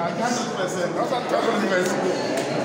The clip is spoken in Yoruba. I I can't 100%. 100%.